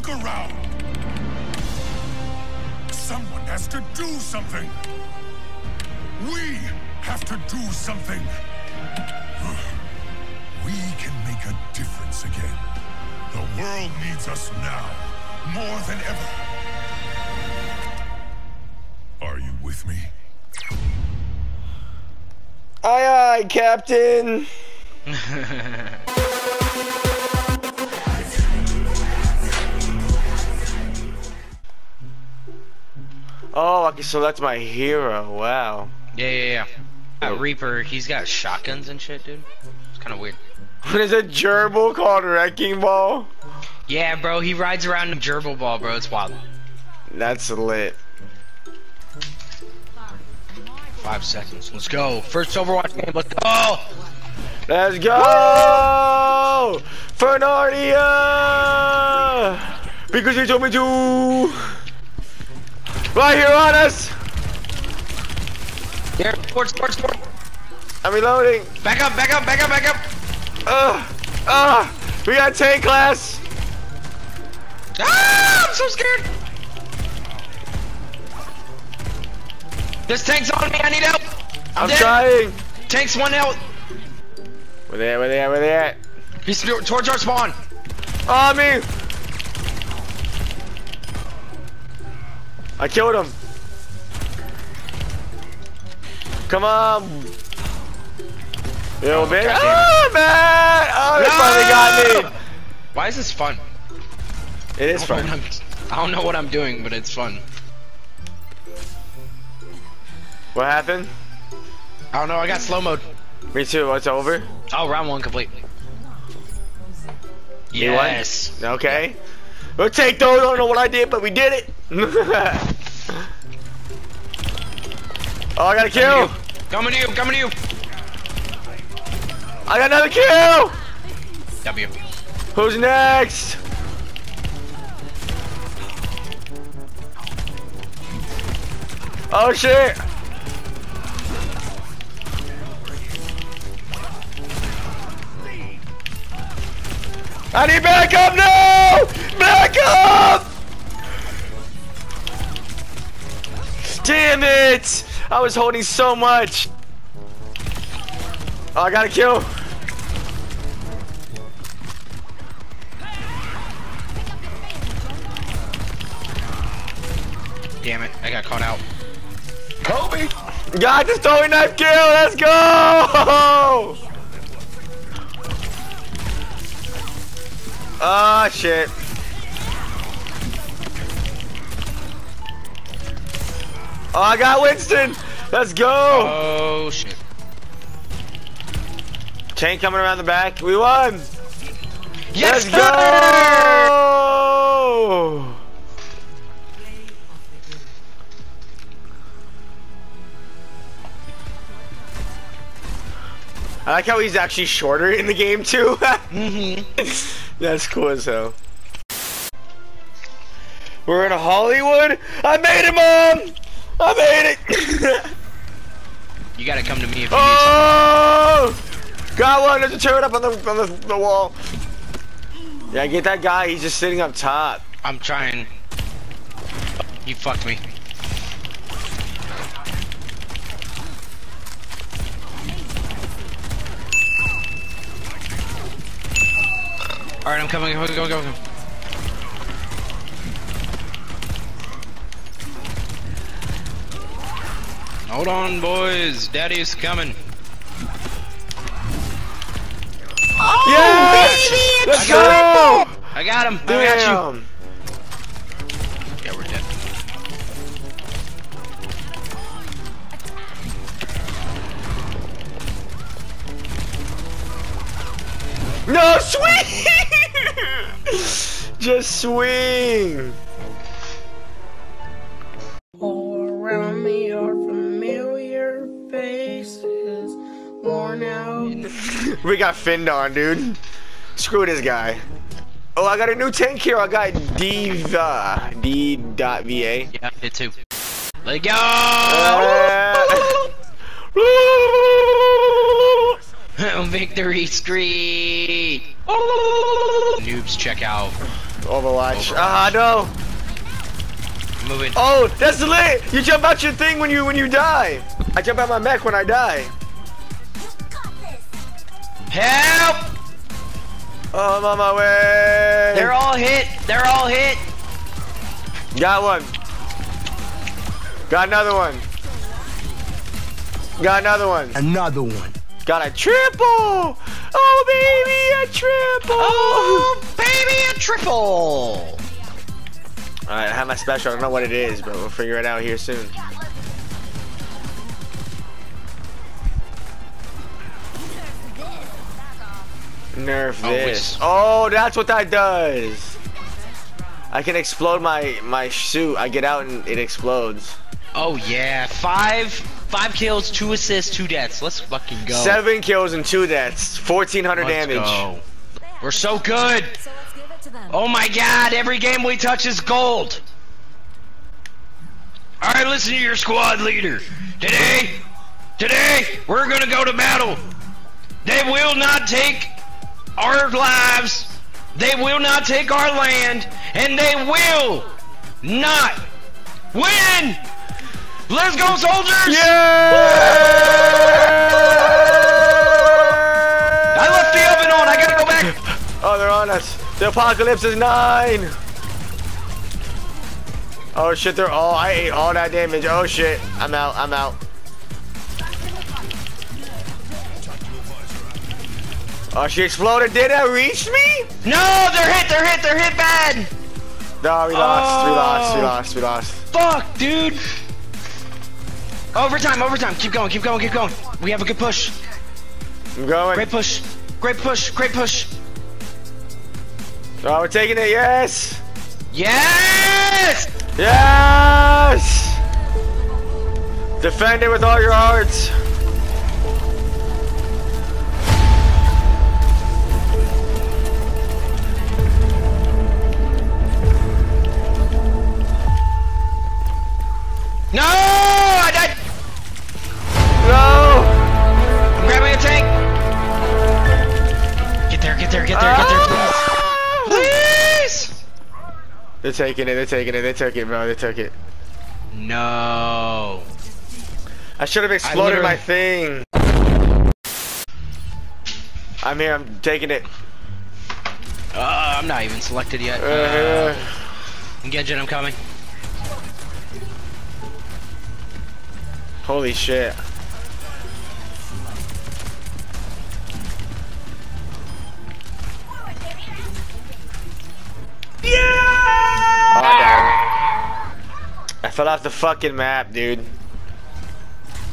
Look around. Someone has to do something. We have to do something. We can make a difference again. The world needs us now, more than ever. Are you with me? Aye, aye, Captain. oh, I can select my hero. Wow. Yeah, yeah, yeah. Uh, Reaper, he's got shotguns and shit, dude. It's kind of weird. What is a gerbil called Wrecking Ball? Yeah, bro, he rides around in a gerbil ball, bro. It's wild. That's lit. Five seconds. Let's go. First Overwatch game. Let's go. Let's go! Fernardia! Because you told me to! Right here on us! Here, sports, sports, sports. I'm reloading. Back up, back up, back up, back up. Ugh! Ugh! We got tank class! Ah, I'm so scared. This tank's on me. I need help. I'm, I'm dead. trying! Tank's one out. Where they at? Where they at? Where they at? He's towards our spawn. On me! I killed him. Come on. Yo, man. Oh, man! Oh, they finally got me. Why is this fun? It is I fun. I don't know what I'm doing, but it's fun. What happened? I don't know. I got slow mode. Me too. It's over. Oh, round one complete. You? Yes. Okay. We'll take those. I don't know what I did, but we did it. oh, I got a kill. Coming to you. Coming to you. I got another kill. W. Who's next? Oh shit! I need backup now! Backup! Damn it! I was holding so much. Oh, I got a kill. Damn it. I got caught out. Kobe! Got the throwing knife kill! Let's go! Ah, shit. Oh, I got Winston! Let's go! Oh, shit. Chain coming around the back. We won! Yes, Let's sir! go! I like how he's actually shorter in the game too. Mm-hmm. That's cool as hell. We're in Hollywood. I made it, mom. I made it. You gotta come to me if you need oh! Got one. There's a turret up on the on the, the wall. Yeah, get that guy. He's just sitting up top. I'm trying. You fucked me. Alright, I'm coming, go, go, go, go. Hold on, boys. Daddy's coming. Oh, yes! Let's I go! got I got him. I got you. Yeah, we're dead. No, swing! Just swing! we got Finned on, dude. Screw this guy. Oh, I got a new tank here. I got Diva. D.Va. Yeah, I did too. Let go! Uh, Victory Street. Noobs, check out. Overwatch. Ah, no. Move it. Oh, that's lit. You jump out your thing when you when you die. I jump out my mech when I die. Help! Oh, I'm on my way. They're all hit. They're all hit. Got one. Got another one. Got another one. Another one. Got a triple. Oh, baby, a triple. Oh, baby, a triple. All right, I have my special. I don't know what it is, but we'll figure it out here soon. Nerf Oh, this. Oh, that's what that does. I can explode my my suit. I get out and it explodes. Oh yeah, five, five kills, two assists, two deaths. Let's fucking go. Seven kills and two deaths. 1400 Let's damage. go. We're so good. So let's give it to them. Oh my god, every game we touch is gold. Alright, listen to your squad leader. Today, today, we're gonna go to battle. They will not take our lives, they will not take our land, and they will not win! Let's go, soldiers! Yeah! I left the oven on, I gotta go back! Oh, they're on us. The apocalypse is nine. Oh shit, they're all. I ate all that damage. Oh shit, I'm out. I'm out. Oh, she exploded. Did that reach me? No, they're hit, they're hit, they're hit bad! No, we lost. We lost. We Oh. lost. We lost. Fuck, dude! Overtime, overtime. Keep going, keep going, keep going. We have a good push. I'm going. Great push. Great push, great push. Oh, we're taking it. Yes. Yes! Yes. Defend it with all your hearts. No! I died! No. I'm grabbing a tank! Get there, get there, get there, get there, Ah! please! Please! They're taking it. They're taking it. They took it, bro. They took it. No. I should have exploded my thing. I'm here. I'm taking it. Uh, I'm not even selected yet. Uh, Gadget, I'm coming. Holy shit. Yeah! Oh, damn. I fell off the fucking map, dude.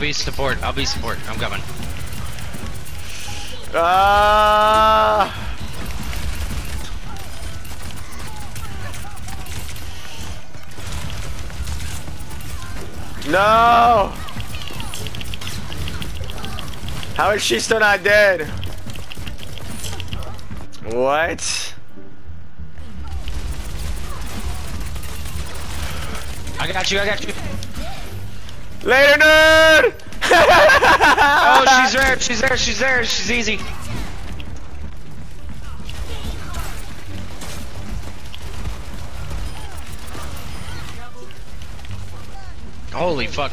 Be support. I'll be support. I'm coming. Ah! No! How is she still not dead? What? I got you, I got you. Later, nerd! Oh, she's there, she's there, she's there, she's easy. Holy fuck.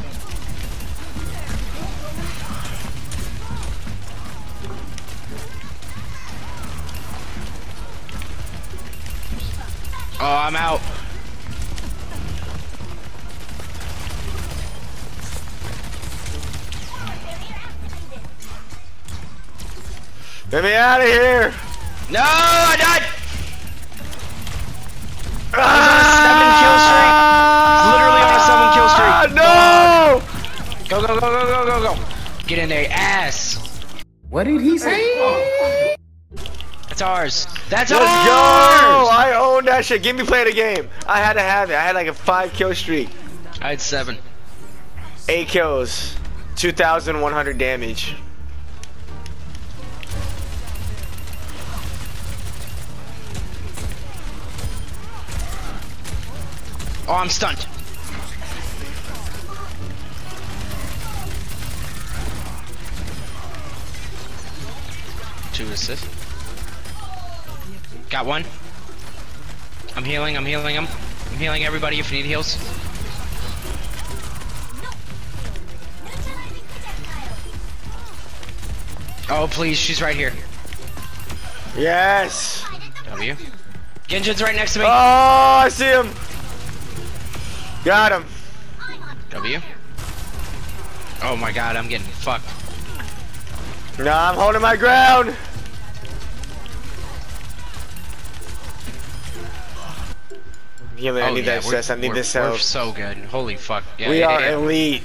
Oh, I'm out. Get me out of here! No, I died. Ah! seven kill streak. Literally on a seven kill streak. No! Go, go, go, go, go, go, go. Get in there, ass. What did he say? That's ours. That's Let's ours. go! I own that shit. Give me play the game. I had to have it. I had like a five kill streak. I had seven. Eight kills. 2,100 damage. Oh, I'm stunned. two assists. Got one. I'm healing, I'm healing him. I'm healing everybody if you need heals. Oh, please, she's right here. Yes. W. Genji's right next to me. Oh, I see him. Got him. W. Oh my god, I'm getting fucked. No, I'm holding my ground. Healing, oh, I oh, need yeah, that we're- assist. I need we're- this We're so good. Holy fuck. Yeah, we yeah, are yeah. elite.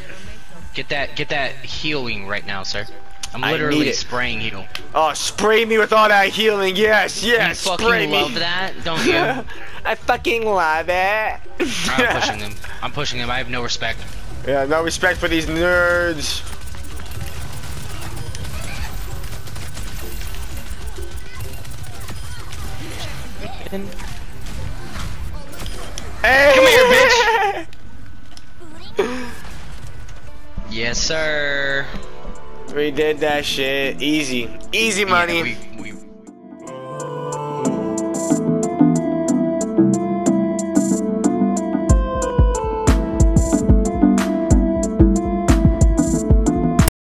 Get that, get that healing right now, sir. I'm need literally it. spraying heal. Oh, spray me with all that healing. Yes, yes, you fucking spray me. love that, don't you? I'm I fucking love it. I'm pushing him. I'm pushing him. I have no respect. Yeah, no respect for these nerds. Sir. We did that shit. Easy. Easy money. Yeah,